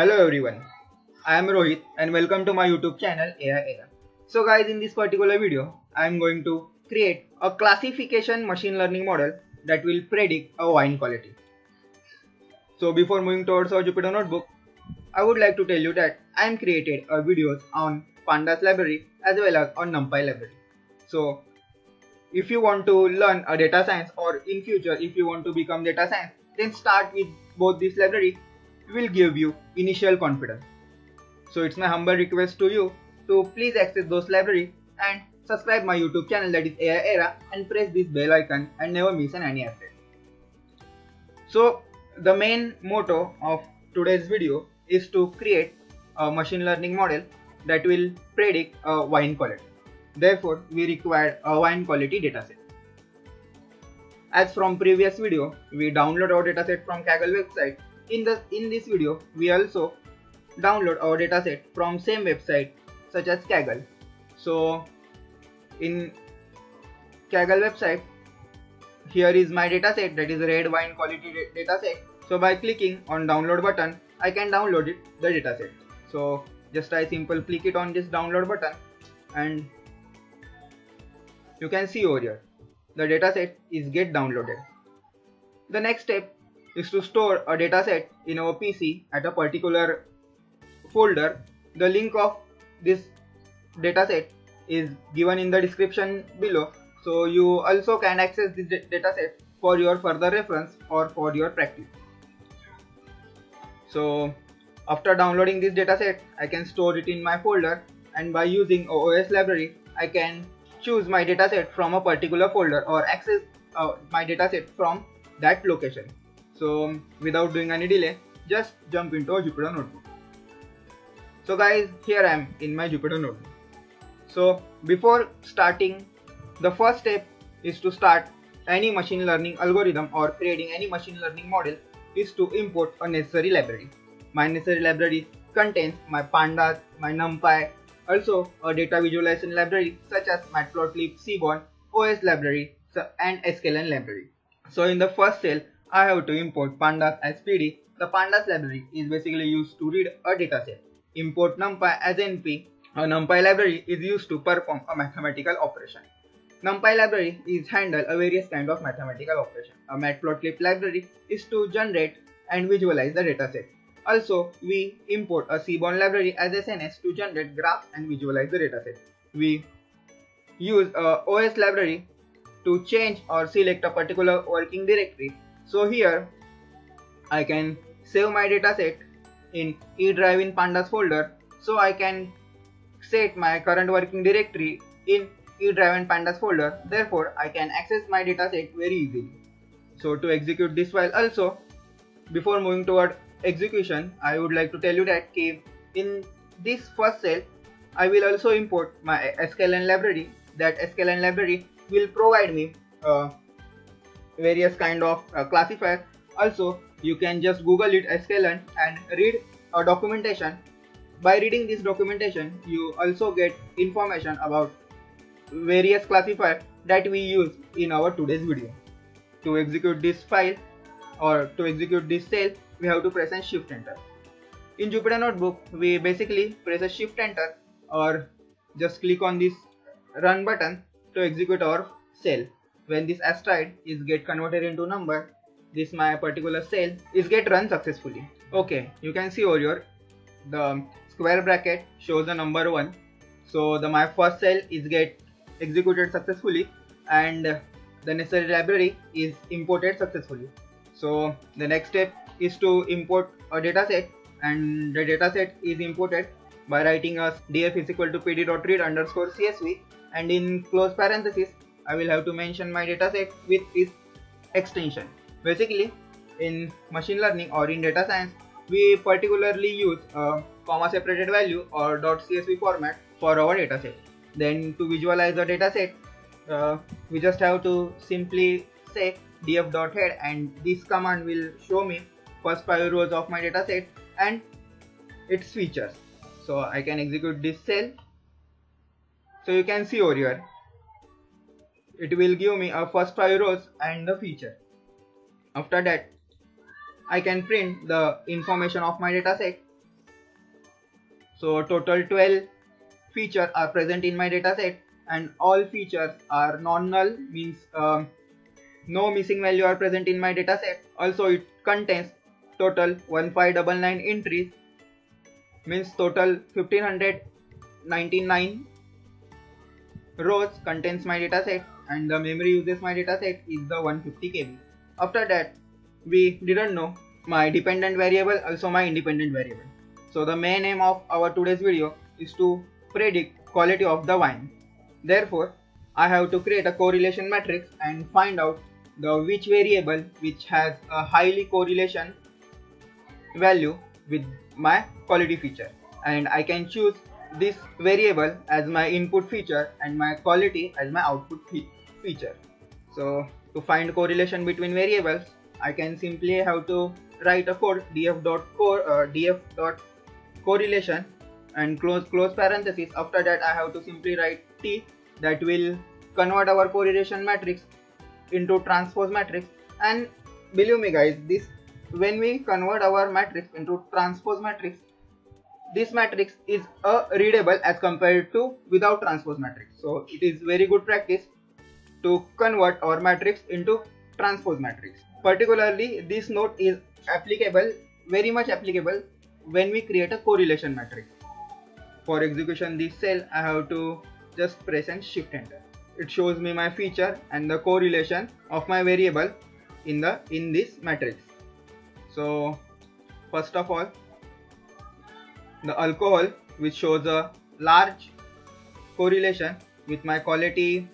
Hello everyone, I am Rohit and welcome to my YouTube channel AI Era. So guys in this particular video I am going to create a classification machine learning model that will predict a wine quality. So before moving towards our Jupyter notebook, I would like to tell you that I am created a videos on pandas library as well as on numpy library. So if you want to learn a data science or in future if you want to become data science then start with both this library will give you initial confidence. So it's my humble request to you to please access those library and subscribe my YouTube channel that is AI Era and press this bell icon and never miss an any update. So the main motto of today's video is to create a machine learning model that will predict a wine quality. Therefore, we require a wine quality dataset. As from previous video, we download our dataset from Kaggle website in the in this video we also download our dataset from same website such as Kaggle. So in Kaggle website here is my dataset that is red wine quality dataset. So by clicking on download button I can download it the dataset. So just I simple click it on this download button and you can see over here the dataset is get downloaded. The next step is to store a dataset in our PC at a particular folder. The link of this dataset is given in the description below. So you also can access this dataset for your further reference or for your practice. So after downloading this dataset, I can store it in my folder and by using OS library, I can choose my dataset from a particular folder or access uh, my dataset from that location. So without doing any delay, just jump into a Jupyter notebook. So guys, here I am in my Jupyter notebook. So before starting, the first step is to start any machine learning algorithm or creating any machine learning model is to import a necessary library. My necessary library contains my pandas, my numpy, also a data visualization library such as matplotlib, seaborn, OS library and sklearn library. So in the first cell, I have to import pandas as PD. The pandas library is basically used to read a dataset. Import numpy as np. A numpy library is used to perform a mathematical operation. NumPy library is handle a various kind of mathematical operation. A matplotlib library is to generate and visualize the dataset. Also, we import a seaborn library as SNS to generate graphs and visualize the dataset. We use a OS library to change or select a particular working directory so here I can save my dataset in E drive in pandas folder. So I can set my current working directory in E drive in pandas folder. Therefore I can access my dataset very easily. So to execute this file also before moving toward execution I would like to tell you that in this first cell I will also import my sklearn library. That sklearn library will provide me uh, various kind of uh, classifier also you can just google it sklearn and read a documentation. By reading this documentation you also get information about various classifier that we use in our today's video. To execute this file or to execute this cell we have to press and shift enter. In jupyter notebook we basically press a shift enter or just click on this run button to execute our cell when this asteroid is get converted into number this my particular cell is get run successfully. Okay you can see over here the square bracket shows the number one. So the my first cell is get executed successfully and the necessary library is imported successfully. So the next step is to import a dataset and the dataset is imported by writing a df is equal to pd.read underscore csv and in close parenthesis I will have to mention my dataset with its extension. Basically, in machine learning or in data science, we particularly use a comma separated value or .csv format for our dataset. Then to visualize the dataset, uh, we just have to simply say df.head and this command will show me first five rows of my dataset and its features. So I can execute this cell. So you can see over here it will give me a first five rows and the feature. After that, I can print the information of my dataset So total 12 features are present in my dataset and all features are non-null means um, no missing value are present in my dataset. Also it contains total 1599 entries means total 1599 rows contains my dataset and the memory uses my dataset is the 150 KB. After that we didn't know my dependent variable also my independent variable. So the main aim of our today's video is to predict quality of the wine. Therefore I have to create a correlation matrix and find out the which variable which has a highly correlation value with my quality feature and I can choose this variable as my input feature and my quality as my output fe feature. So to find correlation between variables I can simply have to write a code df.core uh, df.correlation and close close parenthesis after that I have to simply write t that will convert our correlation matrix into transpose matrix. And believe me guys this when we convert our matrix into transpose matrix this matrix is a readable as compared to without transpose matrix. So it is very good practice to convert our matrix into transpose matrix. Particularly this note is applicable very much applicable when we create a correlation matrix. For execution this cell i have to just press and shift enter. It shows me my feature and the correlation of my variable in the in this matrix. So first of all the alcohol which shows a large correlation with my quality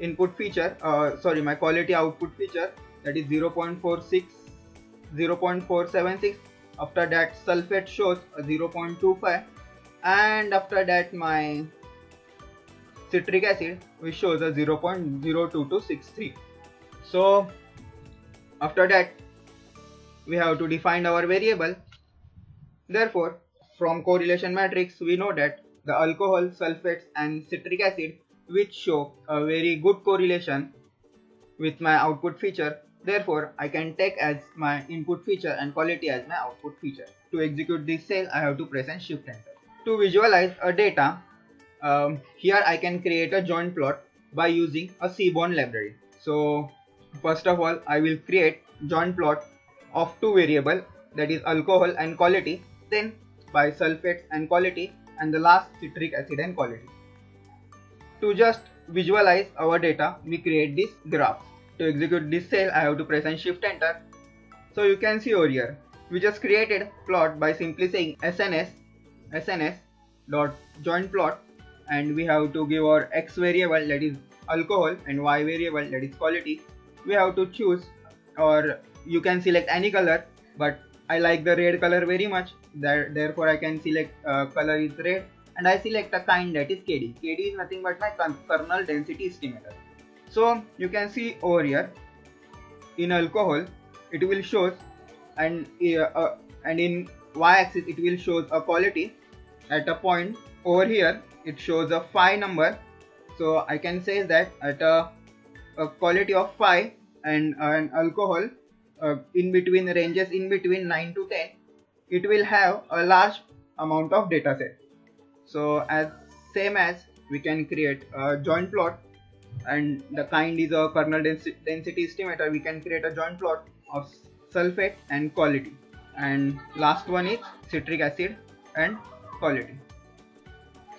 input feature uh, sorry my quality output feature that is 0.46 0.476 after that sulfate shows 0.25 and after that my citric acid which shows a 0.02263 so after that we have to define our variable. Therefore from correlation matrix we know that the alcohol sulfates and citric acid which show a very good correlation with my output feature therefore I can take as my input feature and quality as my output feature to execute this cell I have to press and shift enter to visualize a data um, here I can create a joint plot by using a Seaborn library. So first of all I will create joint plot of two variable that is alcohol and quality then by sulfates and quality and the last citric acid and quality. To just visualize our data we create this graph. To execute this cell I have to press and shift enter. So you can see over here we just created plot by simply saying sns sns dot joint plot and we have to give our x variable that is alcohol and y variable that is quality we have to choose or you can select any color but I like the red color very much that therefore I can select uh, color is red and I select a kind that is KD. KD is nothing but my kernel density estimator. So you can see over here in alcohol it will shows and uh, uh, and in y-axis it will shows a quality at a point over here it shows a phi number so I can say that at a, a quality of phi and an alcohol uh, in between ranges in between 9 to 10 it will have a large amount of data set so as same as we can create a joint plot and the kind is a kernel density estimator we can create a joint plot of sulfate and quality. And last one is citric acid and quality.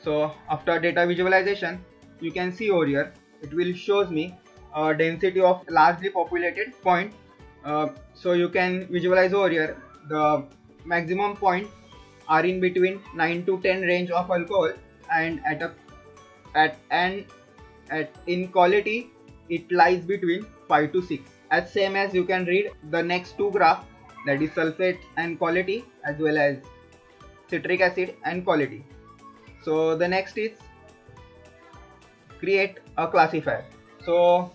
So after data visualization you can see over here it will shows me a density of largely populated point. Uh, so you can visualize over here the maximum point are in between 9 to 10 range of alcohol and at a at and at in quality it lies between 5 to 6 as same as you can read the next two graph that is sulfate and quality as well as citric acid and quality. So the next is create a classifier. So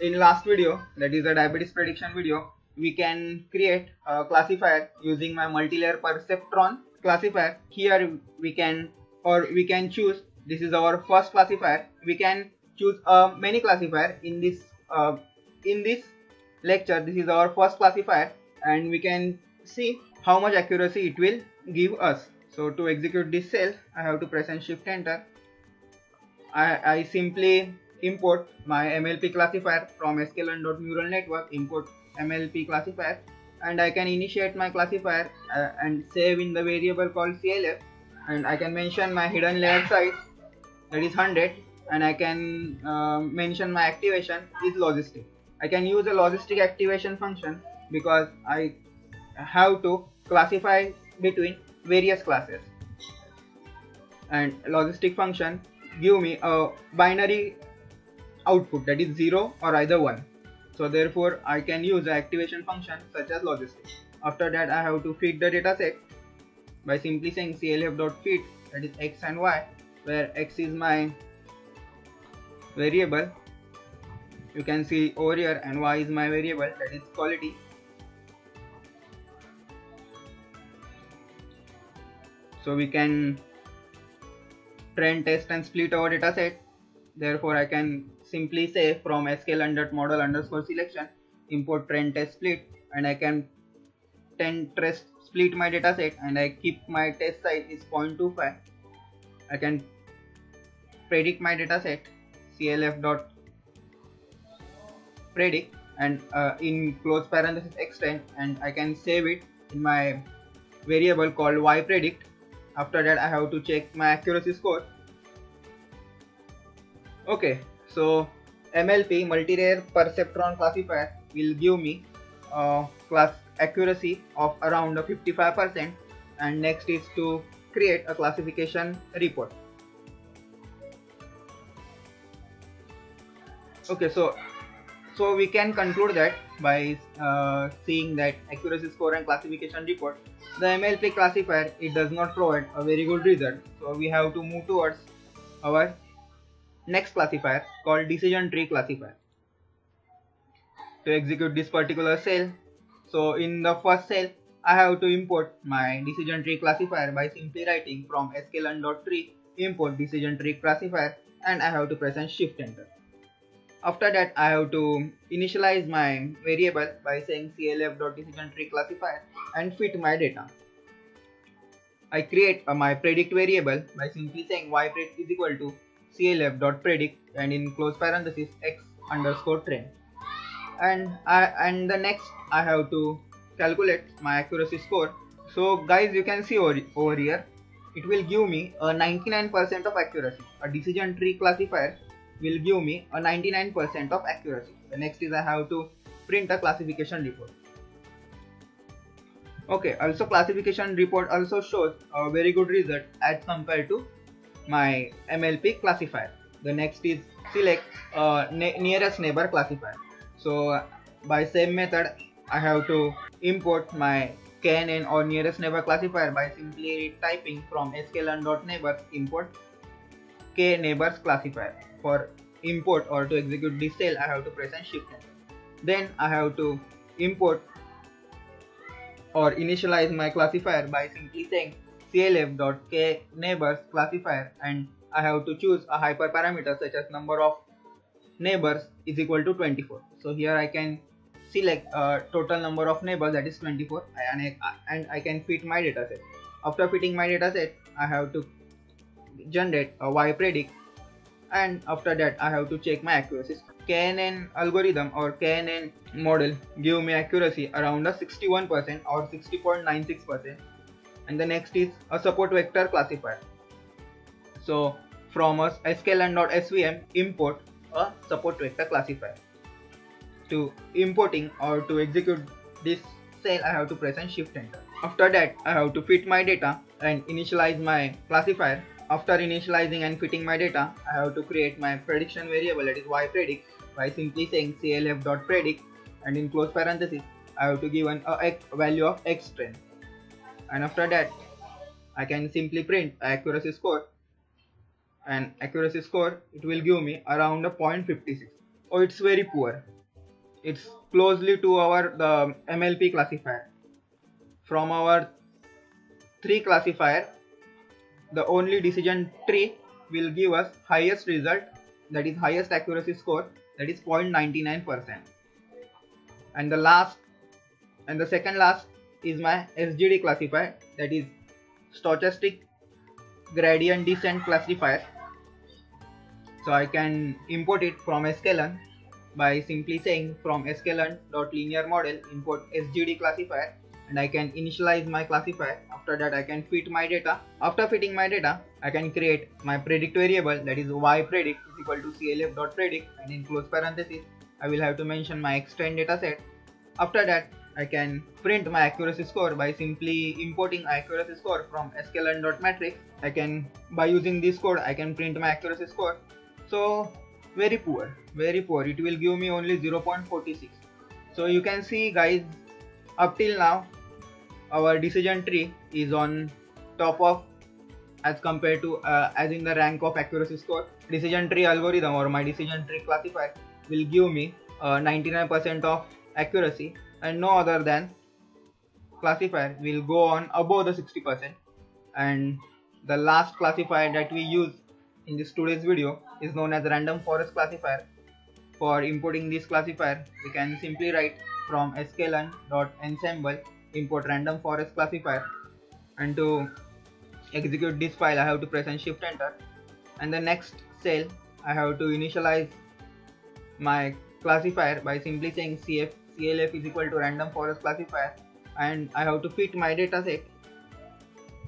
in last video that is a diabetes prediction video we can create a classifier using my multi-layer perceptron classifier. Here we can or we can choose this is our first classifier. We can choose a many classifier in this uh, in this lecture. This is our first classifier and we can see how much accuracy it will give us. So to execute this cell I have to press and shift enter. I, I simply import my MLP classifier from sklearn.neural network import MLP classifier and I can initiate my classifier uh, and save in the variable called CLF. And I can mention my hidden layer size that is 100 and I can uh, mention my activation is logistic. I can use a logistic activation function because I have to classify between various classes. And logistic function give me a binary output that is 0 or either 1 so therefore I can use the activation function such as logistic after that I have to feed the dataset by simply saying clf.feed that is x and y where x is my variable. You can see over here and y is my variable that is quality. So we can train test and split our dataset therefore I can simply say from sklearn model underscore selection import train test split and I can train test split my dataset and I keep my test size is 0.25 I can predict my dataset clf dot predict and uh, in close parenthesis extend and I can save it in my variable called y predict. After that I have to check my accuracy score. Okay so MLP multi-layer perceptron classifier will give me uh, class accuracy of around 55% and next is to create a classification report. Okay so so we can conclude that by uh, seeing that accuracy score and classification report. The mlp classifier it does not provide a very good result. So we have to move towards our next classifier called decision tree classifier to execute this particular cell so in the first cell I have to import my decision tree classifier by simply writing from sklearn.tree import decision tree classifier and I have to press and shift enter after that I have to initialize my variable by saying clf.decision tree classifier and fit my data. I create my predict variable by simply saying ypredict is equal to clf.predict and in close parenthesis x underscore train. And I and the next I have to calculate my accuracy score. So guys you can see over, over here it will give me a 99% of accuracy. A decision tree classifier will give me a 99% of accuracy. The next is I have to print a classification report. Okay, also classification report also shows a very good result as compared to my MLP classifier. The next is select uh, ne nearest neighbor classifier. So by same method, I have to import my KNN or nearest neighbor classifier by simply typing from sklearn.neighbors import k neighbors classifier for import or to execute this cell I have to press and shift. Then I have to import or initialize my classifier by simply saying clf.k neighbors classifier and I have to choose a hyperparameter such as number of neighbors is equal to 24. So here I can select a total number of neighbors that is 24 and I, and I can fit my dataset. After fitting my dataset, I have to generate a y predict and after that I have to check my accuracy. KNN algorithm or KNN model give me accuracy around a 61% or 60.96% and the next is a support vector classifier. So from a sklearn.svm import a support vector classifier. To importing or to execute this cell I have to press and shift enter. After that I have to fit my data and initialize my classifier after initializing and fitting my data, I have to create my prediction variable that is yPredict by simply saying clf.predict and in close parenthesis, I have to give an a value of x train. And after that, I can simply print accuracy score. And accuracy score it will give me around a 0.56 oh it's very poor. It's closely to our the mlp classifier. From our three classifier the only decision tree will give us highest result that is highest accuracy score that is 0.99% and the last and the second last is my SGD classifier that is stochastic gradient descent classifier. So I can import it from sklearn by simply saying from sklearn.linear model import sgd classifier and I can initialize my classifier. After that I can fit my data. After fitting my data I can create my predict variable that is ypredict is equal to clf.predict and in close parenthesis I will have to mention my extend dataset after that I can print my accuracy score by simply importing accuracy score from sklearn.metrics I can by using this code I can print my accuracy score. So very poor very poor. It will give me only 0.46 so you can see guys up till now our decision tree is on top of as compared to uh, as in the rank of accuracy score. Decision tree algorithm or my decision tree classifier will give me 99% uh, of accuracy and no other than classifier will go on above the 60% and the last classifier that we use in this today's video is known as random forest classifier. For importing this classifier we can simply write from sklearn.ensemble import random forest classifier. And to execute this file I have to press and shift enter. And the next cell I have to initialize my classifier by simply saying cf clf is equal to random forest classifier and I have to fit my dataset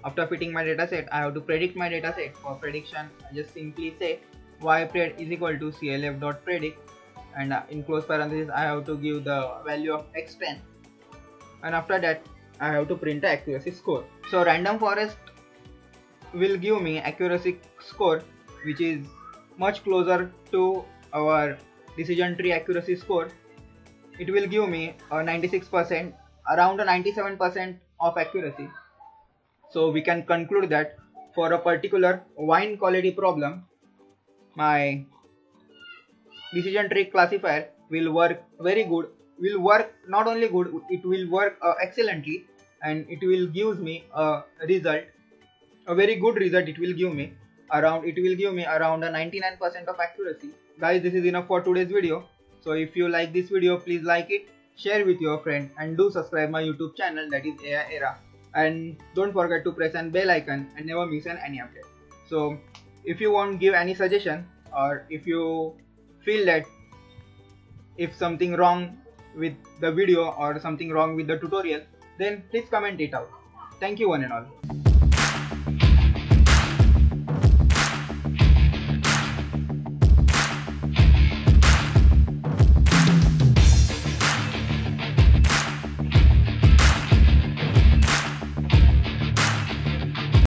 after fitting my dataset I have to predict my dataset for prediction I just simply say ypred is equal to clf dot predict and uh, in close parenthesis I have to give the value of x10 and after that I have to print the accuracy score. So random forest will give me accuracy score which is much closer to our decision tree accuracy score. It will give me a 96% around a 97% of accuracy. So we can conclude that for a particular wine quality problem my decision tree classifier will work very good will work not only good it will work uh, excellently and it will gives me a result a very good result it will give me around it will give me around a 99% of accuracy guys this is enough for today's video so if you like this video please like it share with your friend and do subscribe my youtube channel that is AI era and don't forget to press an bell icon and never miss an any update so if you want give any suggestion or if you feel that if something wrong with the video or something wrong with the tutorial then please comment it out. Thank you one and all.